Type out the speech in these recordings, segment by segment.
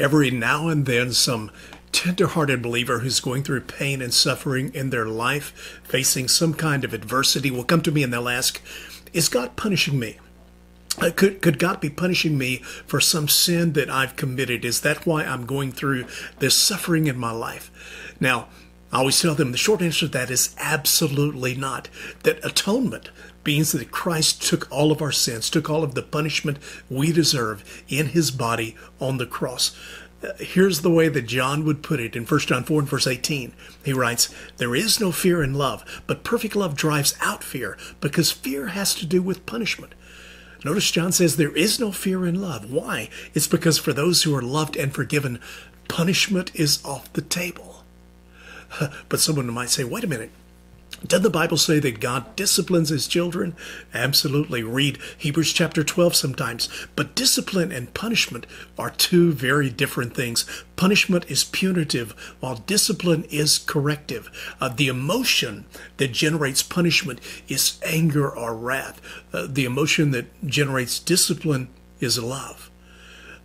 every now and then some tenderhearted believer who's going through pain and suffering in their life, facing some kind of adversity, will come to me and they'll ask, Is God punishing me? Uh, could, could God be punishing me for some sin that I've committed? Is that why I'm going through this suffering in my life? Now, I always tell them the short answer to that is absolutely not. That atonement means that Christ took all of our sins, took all of the punishment we deserve in his body on the cross. Uh, here's the way that John would put it in 1 John 4 and verse 18. He writes, There is no fear in love, but perfect love drives out fear, because fear has to do with punishment. Notice John says there is no fear in love. Why? It's because for those who are loved and forgiven, punishment is off the table. But someone might say, wait a minute. Doesn't the Bible say that God disciplines his children? Absolutely. Read Hebrews chapter 12 sometimes. But discipline and punishment are two very different things. Punishment is punitive, while discipline is corrective. Uh, the emotion that generates punishment is anger or wrath. Uh, the emotion that generates discipline is love.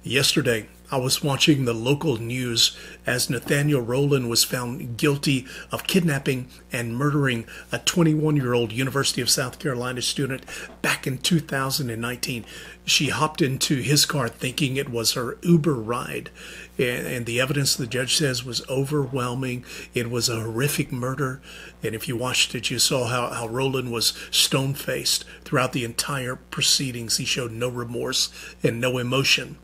Yesterday, I was watching the local news as Nathaniel Rowland was found guilty of kidnapping and murdering a 21 year old University of South Carolina student back in 2019. She hopped into his car thinking it was her Uber ride. And, the evidence the judge says was overwhelming. It was a horrific murder. And if you watched it, you saw how, how Rowland was stone faced throughout the entire proceedings. He showed no remorse and no emotion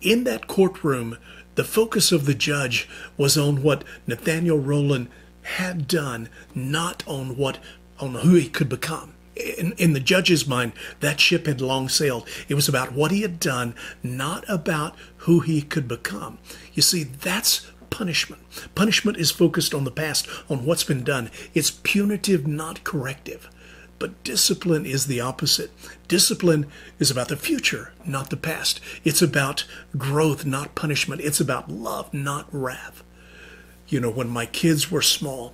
in that courtroom, the focus of the judge was on what Nathaniel Rowland had done, not on what on who he could become. In, in the judge's mind, that ship had long sailed. It was about what he had done, not about who he could become. You see, that's punishment. Punishment is focused on the past, on what's been done. It's punitive, not corrective. But discipline is the opposite. Discipline is about the future, not the past. It's about growth, not punishment. It's about love, not wrath. You know, when my kids were small,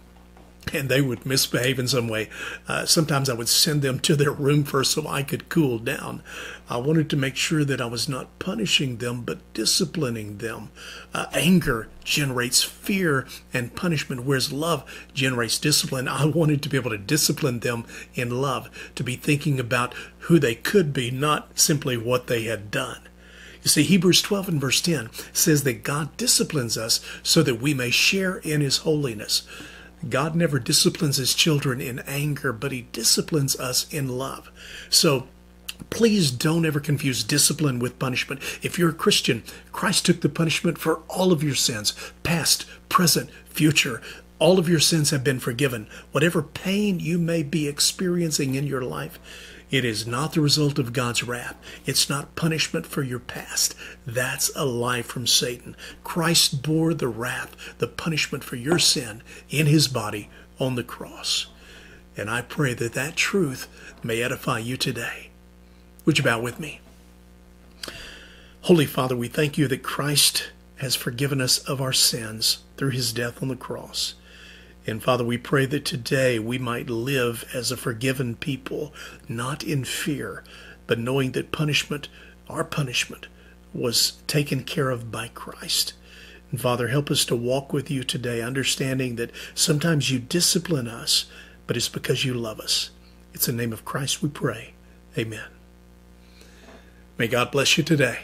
and they would misbehave in some way. Uh, sometimes I would send them to their room first so I could cool down. I wanted to make sure that I was not punishing them, but disciplining them. Uh, anger generates fear and punishment, whereas love generates discipline. I wanted to be able to discipline them in love, to be thinking about who they could be, not simply what they had done. You see, Hebrews 12 and verse 10 says that God disciplines us so that we may share in his holiness. God never disciplines his children in anger, but he disciplines us in love. So please don't ever confuse discipline with punishment. If you're a Christian, Christ took the punishment for all of your sins, past, present, future. All of your sins have been forgiven. Whatever pain you may be experiencing in your life, it is not the result of God's wrath. It's not punishment for your past. That's a lie from Satan. Christ bore the wrath, the punishment for your sin in his body on the cross. And I pray that that truth may edify you today. Would you bow with me? Holy Father, we thank you that Christ has forgiven us of our sins through his death on the cross. And Father, we pray that today we might live as a forgiven people, not in fear, but knowing that punishment, our punishment, was taken care of by Christ. And Father, help us to walk with you today, understanding that sometimes you discipline us, but it's because you love us. It's in the name of Christ we pray. Amen. May God bless you today.